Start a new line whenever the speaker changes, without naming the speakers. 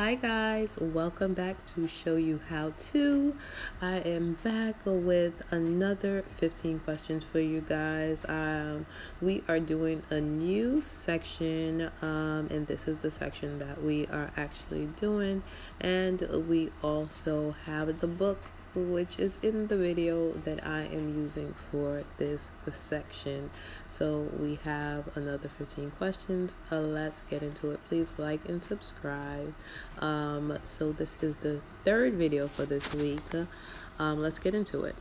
Hi guys, welcome back to Show You How To. I am back with another 15 questions for you guys. Um, we are doing a new section um, and this is the section that we are actually doing and we also have the book which is in the video that I am using for this section. So we have another 15 questions. Uh, let's get into it. Please like and subscribe. Um, so this is the third video for this week. Um, let's get into it.